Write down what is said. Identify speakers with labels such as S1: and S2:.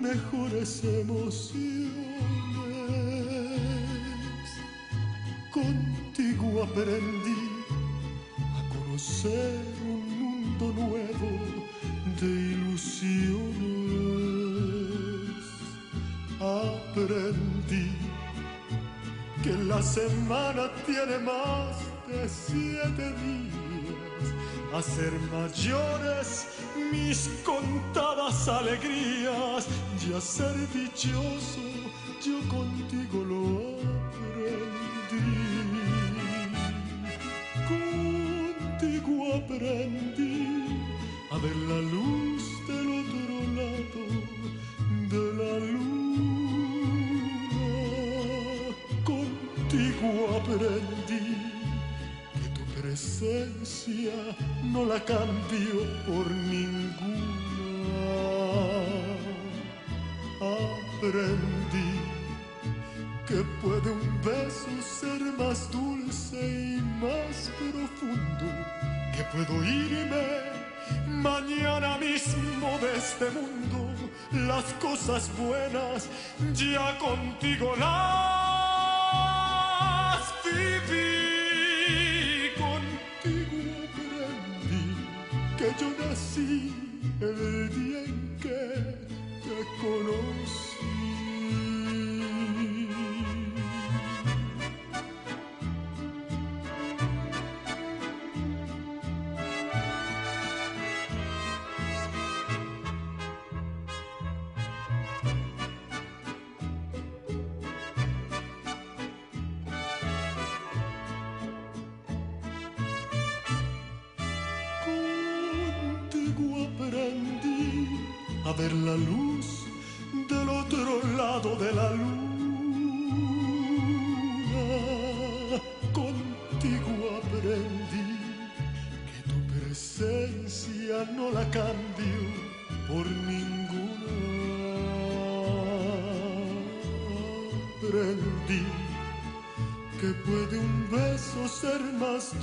S1: mejores emociones. Contigo aprendí a conocer un mundo nuevo de ilusiones. Aprendí que la semana tiene más de siete días, a ser mayores mis contadas alegrías y a ser dichoso yo contigo lo aprendí. Contigo aprendí a ver la luz del otro lado de la luna. Contigo aprendí presencia no la cambio por ninguna. Aprendí que puede un beso ser más dulce y más profundo, que puedo irme mañana mismo de este mundo, las cosas buenas ya contigo las que yo nací el día en que a ver la luz del otro lado de la luna. Contigo aprendí que tu presencia no la cambio por ninguna. Aprendí que puede un beso ser más